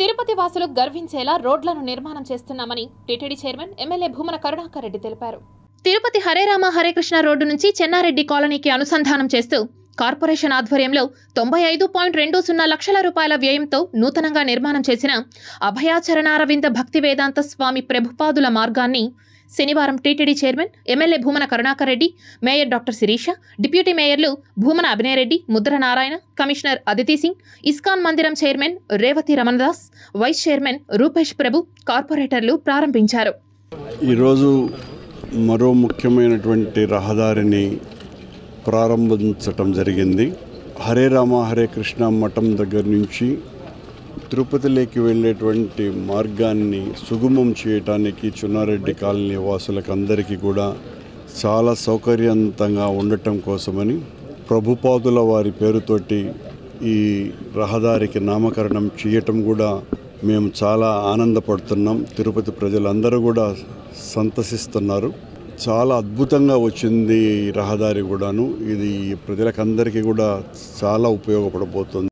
తిరుపతి వాసులు గర్వించేలా రోడ్లను నిర్మాణం చేస్తున్నామని TTD chairman MLA Bhumana Karunakar Reddy తెలిపారు. తిరుపతి హరే రామ హరే కృష్ణ రోడ్డు నుంచి చెన్నారెడ్డి కాలనీకి అనుసంధానం చేస్తూ కార్పొరేషన్ ఆధ్వర్యంలో తొంభై ఐదు పాయింట్ రెండు సున్నా లక్షల రూపాయల వ్యయంతో నూతనంగా నిర్మాణం చేసిన అభయాచరణారవింద భక్తి వేదాంత స్వామి ప్రభుపాదుల మార్గాన్ని శనివారం TTD chairman MLA Bhumana Karunakar Reddy mayor doctor Sirisha deputy మేయర్లు Bhumana Abhinay Reddy Mudra Narayana commissioner Aditi Singh ISKCON మందిరం chairman Revathi Ramanadas vice chairman Rupesh Prabhu కార్పొరేటర్లు ప్రారంభించారు. ఈరోజు మరో ముఖ్యమైనటువంటి రహదారిని ప్రారంభించటం జరిగింది. హరే రామ హరే కృష్ణ మఠం దగ్గర నుంచి తిరుపతిలోకి వెళ్ళేటువంటి మార్గాన్ని సుగమం చేయటానికి చున్నారెడ్డి కాలనీ వాసులకు అందరికీ కూడా చాలా సౌకర్యవంతంగా ఉండటం కోసమని ప్రభుపాదుల వారి పేరుతోటి ఈ రహదారికి నామకరణం చేయటం కూడా మేము చాలా ఆనందపడుతున్నాం. తిరుపతి ప్రజలందరూ కూడా సంతసిస్తున్నారు. చాలా అద్భుతంగా వచ్చింది రహదారి కూడాను. ఇది ప్రజలకందరికీ కూడా చాలా ఉపయోగపడబోతుంది.